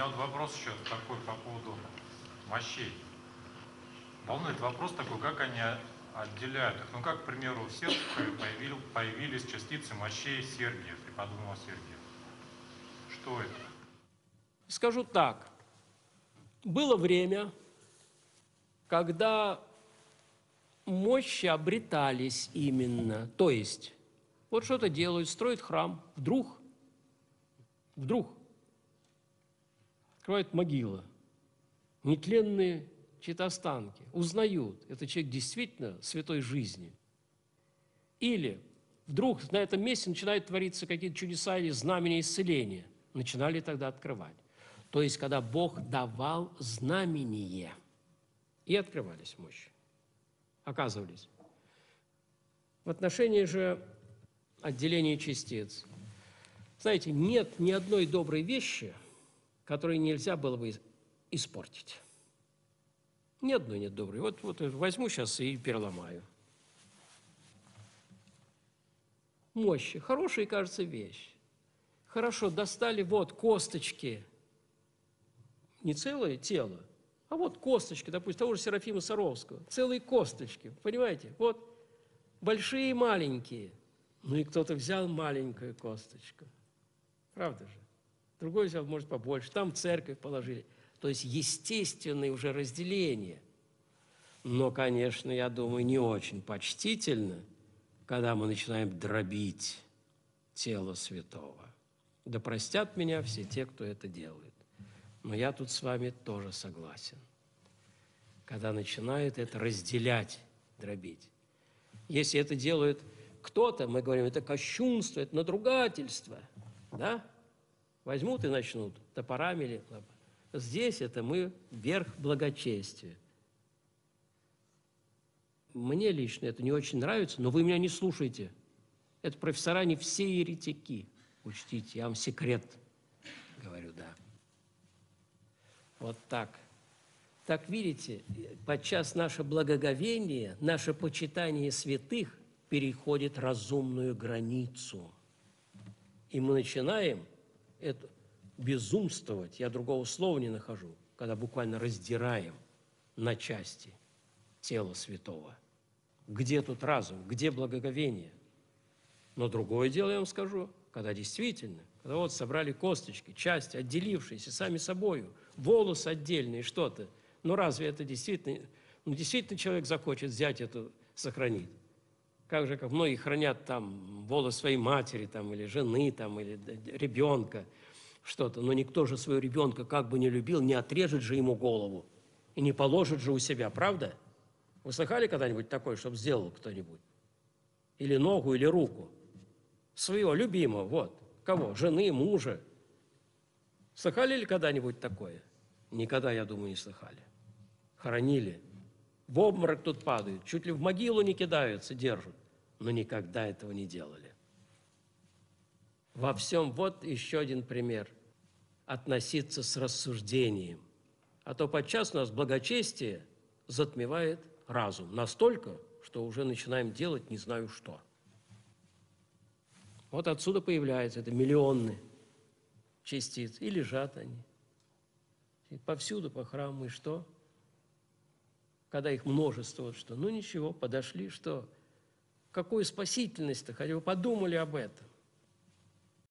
меня вот вопрос еще такой по поводу мощей. Волнует вопрос такой, как они отделяют их. Ну, как, к примеру, в появил, появились частицы мощей Сергия, преподобного Сергия. Что это? Скажу так. Было время, когда мощи обретались именно. То есть, вот что-то делают, строят храм, вдруг, вдруг открывают могила, нетленные чьи-то останки, узнают, это человек действительно святой жизни. Или вдруг на этом месте начинают твориться какие-то чудеса или знамения исцеления. Начинали тогда открывать. То есть, когда Бог давал знамение, и открывались мощи, оказывались. В отношении же отделения частиц, знаете, нет ни одной доброй вещи, которой нельзя было бы испортить. Ни одной нет доброй. Вот, вот возьму сейчас и переломаю. Мощи. Хорошая, кажется, вещь. Хорошо, достали вот косточки. Не целое тело, а вот косточки, допустим, того же Серафима Саровского. Целые косточки, понимаете? Вот большие и маленькие. Ну и кто-то взял маленькую косточку. Правда же? Другой взял, может, побольше. Там в церковь положили – то есть естественное уже разделение. Но, конечно, я думаю, не очень почтительно, когда мы начинаем дробить тело святого. Да простят меня все те, кто это делает. Но я тут с вами тоже согласен. Когда начинают это разделять, дробить. Если это делает кто-то, мы говорим, это кощунство, это надругательство, да? Возьмут и начнут топорами или Здесь это мы верх благочестия. Мне лично это не очень нравится, но вы меня не слушайте. Это профессора не все еретики. Учтите, я вам секрет говорю, да. Вот так. Так видите, подчас наше благоговение, наше почитание святых переходит разумную границу. И мы начинаем эту, безумствовать, я другого слова не нахожу, когда буквально раздираем на части тело святого. Где тут разум, где благоговение? Но другое дело, я вам скажу, когда действительно, когда вот собрали косточки, части, отделившиеся сами собою, волосы отдельные, что-то, ну разве это действительно, ну действительно человек захочет взять это, сохранить? Как же, как многие хранят там волос своей матери там, или жены там, или ребенка – что-то, но никто же своего ребенка как бы не любил, не отрежет же ему голову и не положит же у себя, правда? Вы слыхали когда-нибудь такое, чтобы сделал кто-нибудь? Или ногу, или руку? Своего любимого, вот. Кого? Жены, мужа. Слыхали ли когда-нибудь такое? Никогда, я думаю, не слыхали. Хоронили. В обморок тут падают, чуть ли в могилу не кидаются, держат. Но никогда этого не делали. Во всем вот еще один пример. Относиться с рассуждением. А то подчас у нас благочестие затмевает разум настолько, что уже начинаем делать не знаю что. Вот отсюда появляются это миллионы частиц, и лежат они. И повсюду по храму, и что? Когда их множество, что? Ну ничего, подошли, что? Какую спасительность-то? Хотя бы подумали об этом.